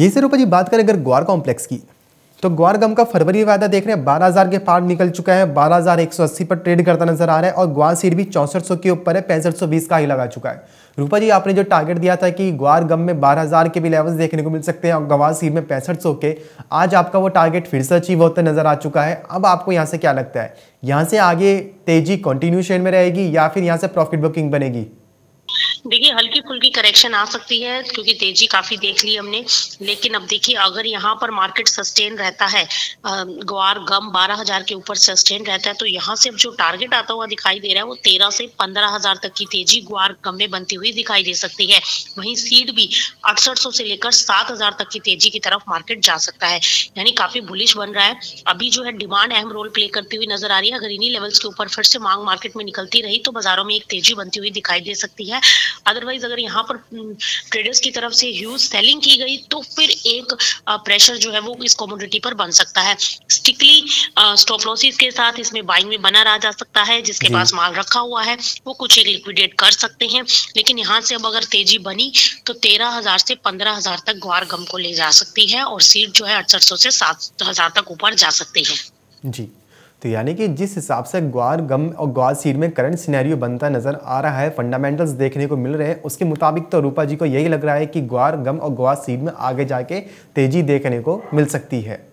यही से रूपा जी बात करें अगर ग्वार कॉम्प्लेक्स की तो ग्वार गम का फरवरी वायदा देख रहे हैं, बारह हज़ार के पार निकल चुका है, बारह हज़ार एक सौ अस्सी पर ट्रेड करता नज़र आ रहा है और ग्वार सीड भी चौंसठ सौ के ऊपर है, पैंसठ सौ बीस का ही लगा चुका है। रूपा जी, आपने जो टारगेट दिया था कि ग्वार गम में बारह हज़ार के भी लेवल्स देखने को मिल सकते हैं और गवार सीड में पैंसठ सौ के, आज आपका वो टारगेट फिर से अचीव होता नज़र आ चुका है। अब आपको यहाँ से क्या लगता है? यहाँ से आगे तेज़ी कंटिन्यूशन में रहेगी या फिर यहाँ से प्रॉफिट बुकिंग बनेगी? देखिए हल्की फुल्की करेक्शन आ सकती है, क्योंकि तेज़ी काफ़ी देख ली हमने। लेकिन अब देखिए, अगर यहाँ पर मार्केट सस्टेन रहता है ग्वार, गम बारह हज़ार के ऊपर सस्टेन रहता है तो यहाँ से अब जो टारगेट आता हुआ दिखाई दे रहा है, वो तेरह से पंद्रह हज़ार तक की तेज़ी ग्वार, गम में बनती हुई दिखाई दे सकती है। वहीं सीड भी अड़सठ सौ से लेकर सात हज़ार तक की तेज़ी की तरफ़ मार्केट जा सकता है। यानी काफ़ी बुलिश बन रहा है। अभी जो है डिमांड अहम रोल प्ले करती हुई नज़र आ रही है। अगर इन्हीं लेवल्स के ऊपर फिर से मांग मार्केट में निकलती रही तो बाजारों में एक तेज़ी बनती हुई दिखाई दे सकती है। अदरवाइज़ अगर यहाँ पर ट्रेडर्स हम्म, की तरफ़ से ह्यूज सेलिंग की गई तो फिर एक प्रेशर जो है वो इस कॉमोडिटी पर बन सकता है। स्टिकली स्टॉप लॉसिस के साथ इसमें बाइंग में बना रहा जा सकता है जिसके पास माल रखा हुआ है वो कुछ एक लिक्विडेट कर सकते हैं। लेकिन यहाँ से अब अगर तेज़ी बनी तो तेरह हज़ार से पंद्रह हज़ार तक ग्वार गम को ले जा सकती है और सीट जो है अड़सठ सौ से सात हज़ार तक ऊपर जा सकती है। जी। तो यानी कि जिस हिसाब से ग्वार गम और ग्वार सीड में करंट सिनेरियो बनता नज़र आ रहा है फंडामेंटल्स देखने को मिल रहे हैं। उसके मुताबिक तो रूपा जी को यही लग रहा है कि ग्वार गम और ग्वार सीड में आगे जाके तेज़ी देखने को मिल सकती है।